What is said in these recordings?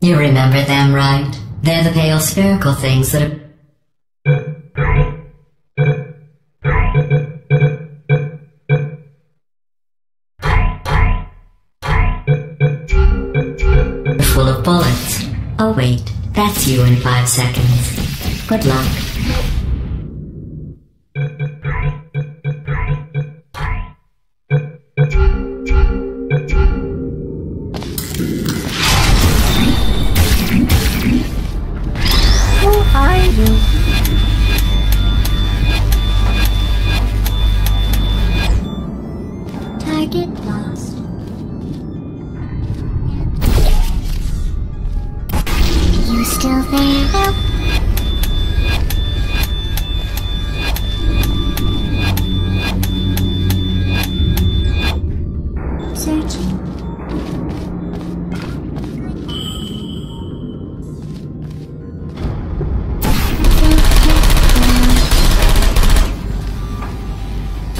You remember them, right? They're the pale spherical things that are... full of bullets. Oh wait, that's you in five seconds. Good luck.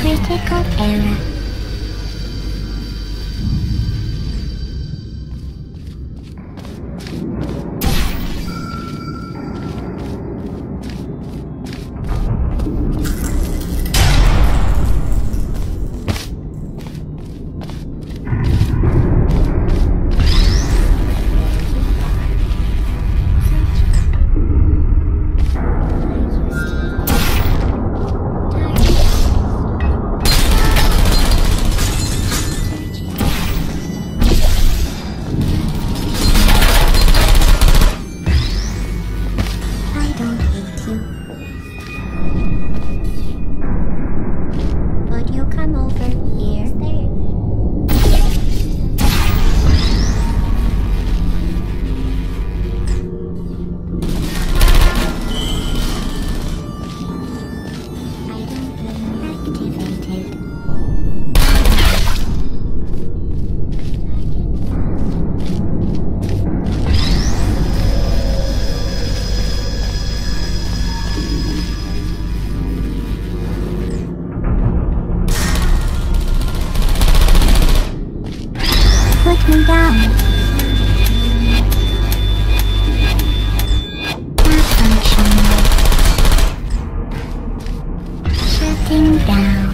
Critical error. Put me down. Shutting down.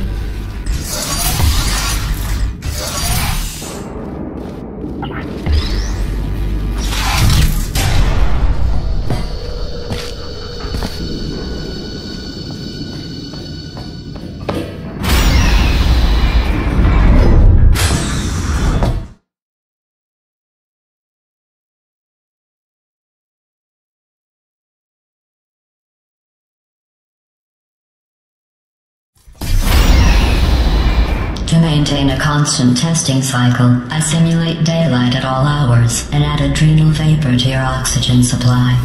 To maintain a constant testing cycle, I simulate daylight at all hours and add adrenal vapor to your oxygen supply.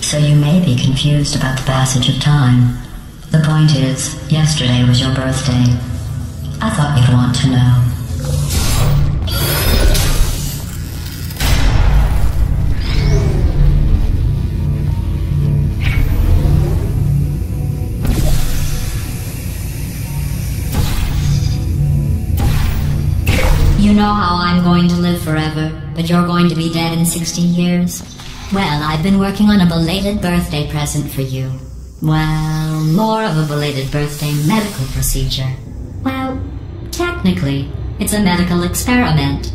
So you may be confused about the passage of time. The point is, yesterday was your birthday. I thought you'd want to forever, but you're going to be dead in 60 years? Well, I've been working on a belated birthday present for you. Well, more of a belated birthday medical procedure. Well, technically, it's a medical experiment.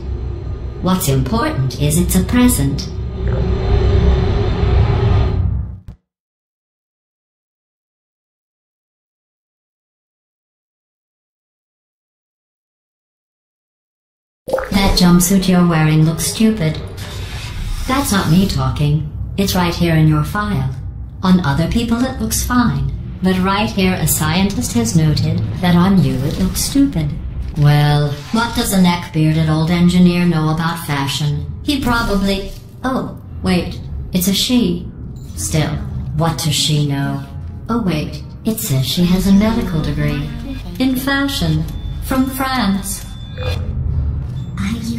What's important is it's a present. Jumpsuit you're wearing looks stupid. That's not me talking. It's right here in your file. On other people it looks fine. But right here a scientist has noted that on you it looks stupid. Well, what does a neck-bearded old engineer know about fashion? He probably... Oh, wait. It's a she. Still, what does she know? Oh wait, it says she has a medical degree. In fashion. From France.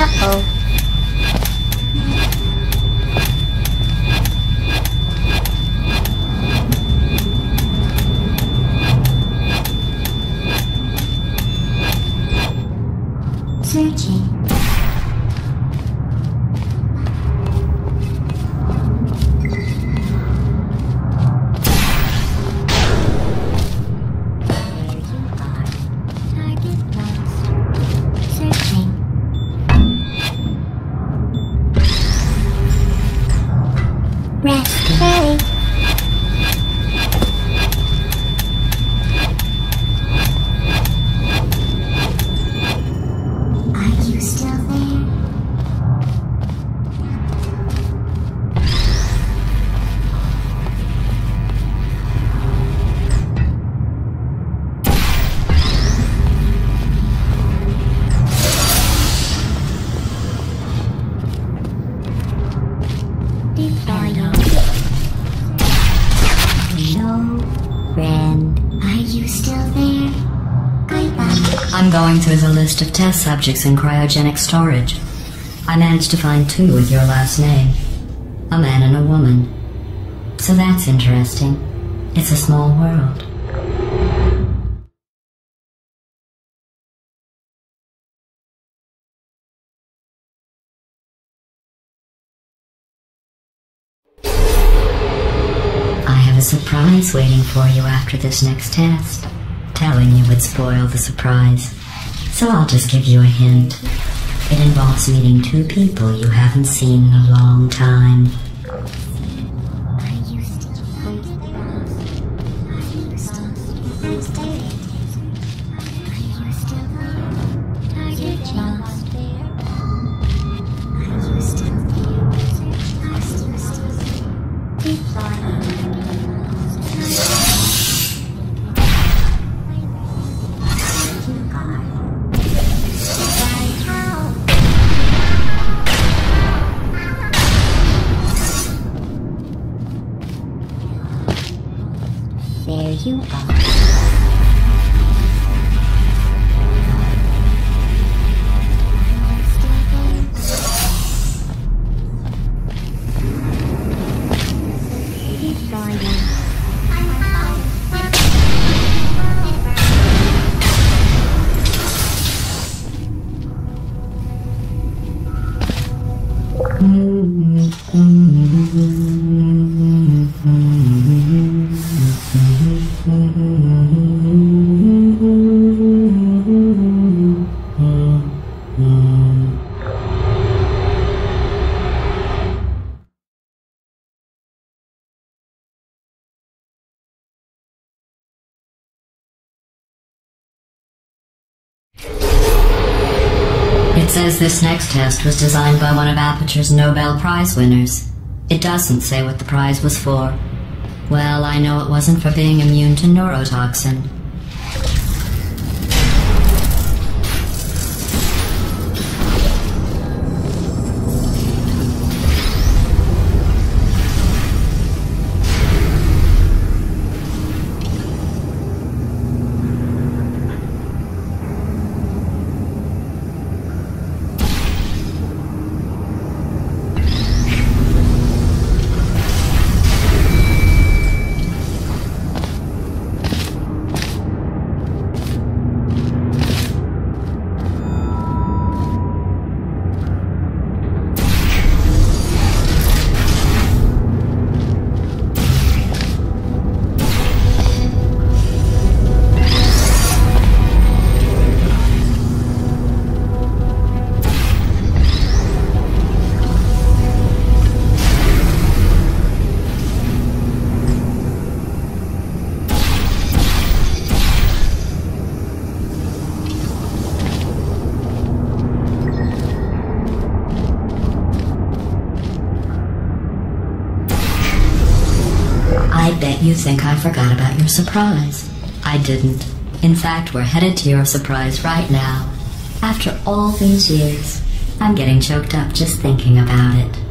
Uh-oh. Friend. Are you still there? Goodbye. I'm going through the list of test subjects in cryogenic storage. I managed to find two with your last name a man and a woman. So that's interesting. It's a small world. Surprise waiting for you after this next test. Telling you would spoil the surprise. So I'll just give you a hint. It involves meeting two people you haven't seen in a long time. Says this next test was designed by one of Aperture's Nobel Prize winners. It doesn't say what the prize was for. Well, I know it wasn't for being immune to neurotoxin. You think I forgot about your surprise. I didn't. In fact, we're headed to your surprise right now. After all these years, I'm getting choked up just thinking about it.